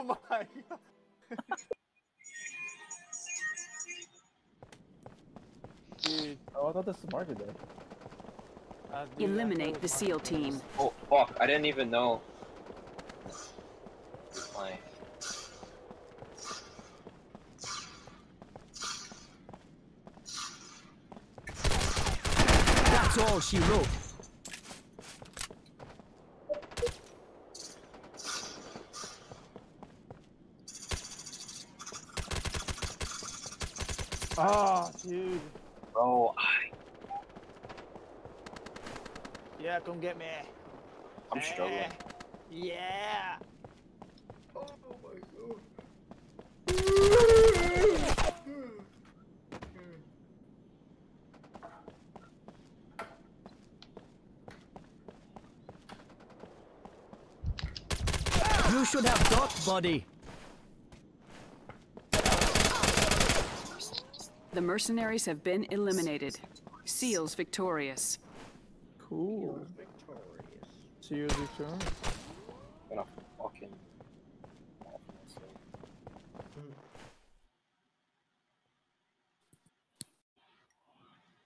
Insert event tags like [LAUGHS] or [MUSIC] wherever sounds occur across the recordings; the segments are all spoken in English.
Oh my god. Dude, Oh, I thought this was market day. uh, dude, Eliminate the SEAL team. Oh fuck! I didn't even know. My That's all she wrote. Oh, dude. bro, I, Yeah, come get me. I'm struggling. Eh, Yeah. Oh my god. You should have got body. The mercenaries have been eliminated. SEALs victorious. Cool. SEALs victorious. return. I'm gonna fucking.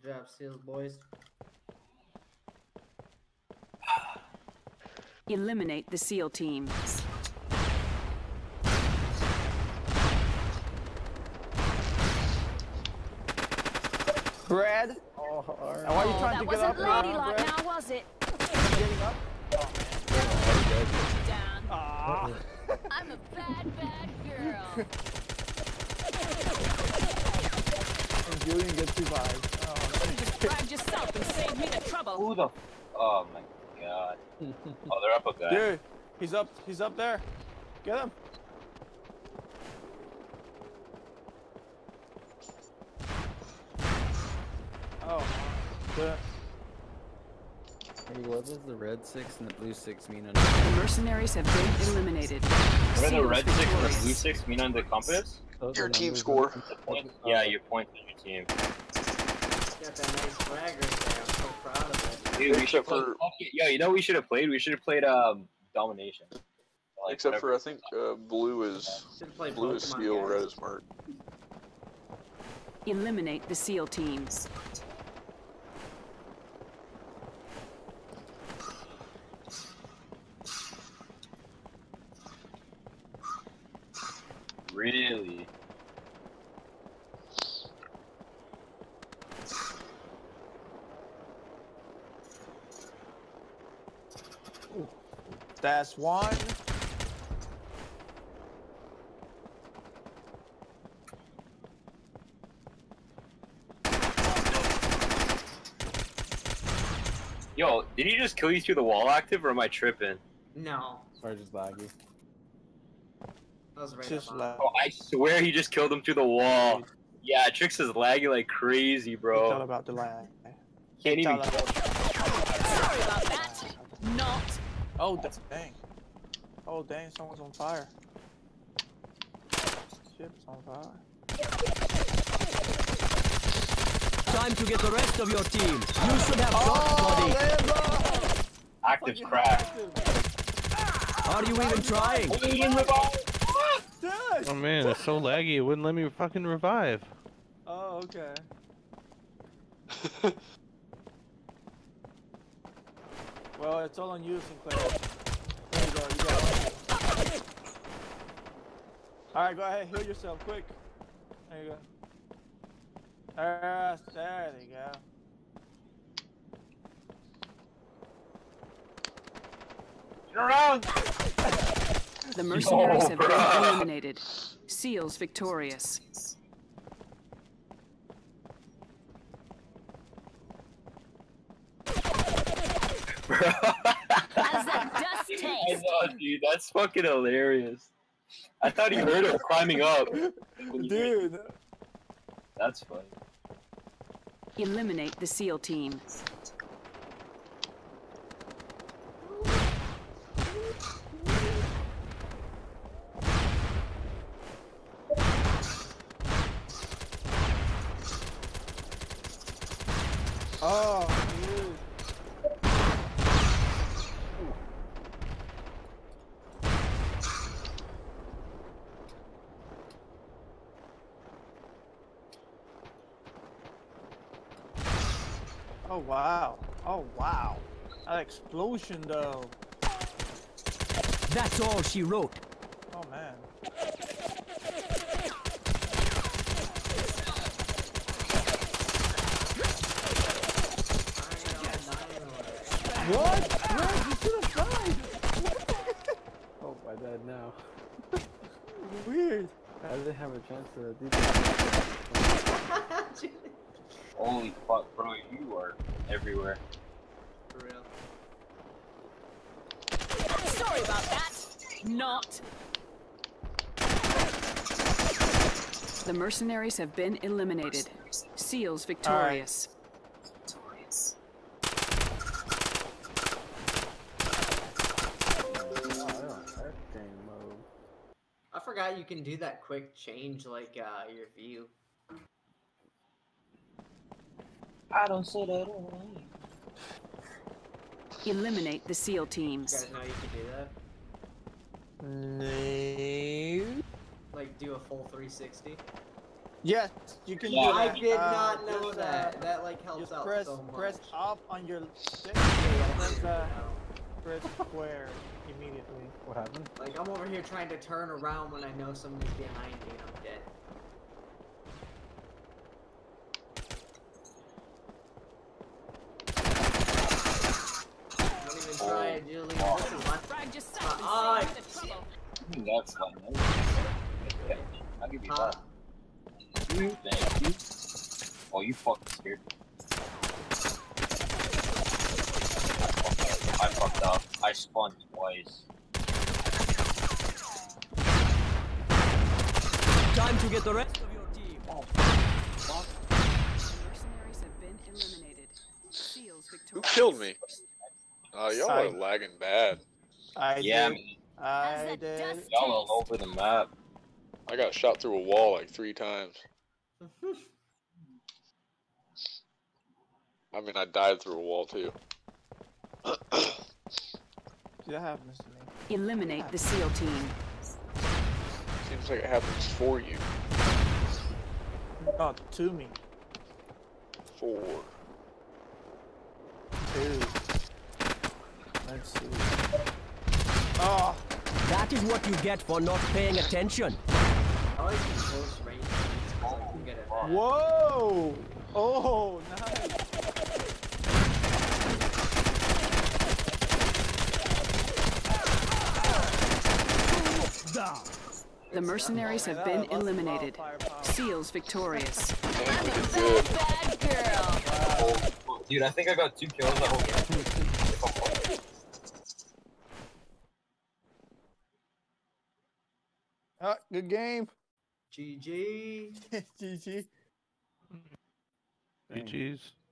Job seals, boys. Eliminate the SEAL team. Brad, Oh, hard. why are you Oh, trying that to get wasn't up Lottie now, Lot Brad? now, was it? Getting up? Down. Ah. I'm a bad, bad girl. And [LAUGHS] Julian gets revived. Oh, Drive yourself and save me the trouble. Who the? Oh my god. [LAUGHS] Oh, they're up a guy. Dude, he's up. He's up there. Get him. Good. Hey, what does the red six and the blue six mean on The mercenaries have been eliminated. What do the red six and the blue six mean on the compass? Those Your team score. The points? Yeah, your points on your team. Got that nice flag right there. I'm so proud of it. Dude, we should Except play. for- fuck. Yo, you know what we should have played? We should have played um domination. Like, Except for I think uh, blue is Should play blue is Pokemon, steel, guys. red is mark. Eliminate the SEAL teams. Really? That's one. Yo, did he just kill you through the wall active, or am I tripping? No, Sorry, just laggy. That was right Just up on. like Oh, I swear he just killed him through the wall. Yeah, Trix is lagging like crazy, tell bro. about the lag. Can't even. Tell about- Sorry about that. Not. Oh, that's dang. Oh, dang, someone's on fire. Ship's on fire. Time to get the rest of your team. You should have oh, got body. Active crack. Are you even trying? Dude! Oh man, it's so [LAUGHS] laggy. It wouldn't let me fucking revive. Oh, okay. [LAUGHS] Well, it's all on you, Sinclair. There you go, you got it. Alright, go ahead, heal yourself, quick. There you go. There, there you go. Turn around. The oh, mercenaries have been eliminated. SEALs victorious. Bro. How's that [LAUGHS] dust I know, dude. That's fucking hilarious. I thought he heard her climbing up. when he did- Dude! That's funny. Eliminate the SEAL team. Oh, dude. Oh wow. Oh wow. That explosion though. That's all she wrote. Oh man. What? Red, you should have died. [LAUGHS] Oh, I died now. Weird. I didn't have a chance to do that. [LAUGHS] [LAUGHS] Holy fuck, bro, you are everywhere. For real. Sorry about that. Not. The mercenaries have been eliminated. Seals victorious. I don't have game mode. I forgot you can do that quick change like uh, your view. I don't say that. Eliminate the SEAL You teams. guys know you can do that? No. Like do a full 360? Yes, you can Yeah. do I that. did Uh, not know just, uh, that. That like helps Just out press so much. press up on your stick. Press, uh, press square immediately. What happened? Like I'm over here trying to turn around when I know someone's behind me and I'm dead. Don't even try, Julie. This is my Frag just Uh, stopped I- and saved me the trouble. That's fun. I'll give you Huh? that. You, thank you. Oh, you fucking scared me. I fucked up. I spawned twice. Time to get the rest of your team. Oh, the mercenaries have been eliminated. Seals Who killed me? Uh, y'all I- are lagging bad. I Yeah, did. man. I did. dust Y'all all over the map. I got shot through a wall like three times. [LAUGHS] I mean, I died through a wall too. That happens to me. Eliminate the SEAL team. Seems like it happens for you. Not to me. For. Let's. Oh, That is what you get for not paying attention. I like these close range things 'cause I can get it. whoa! Oh, nice. The mercenaries have been that- that's a lot of eliminated. Seals victorious. Damn, we I'm a did bad, bad girl. Dude, I think I got two kills the whole game. Ah, good game. GG. GG. [LAUGHS] Dang. GG's.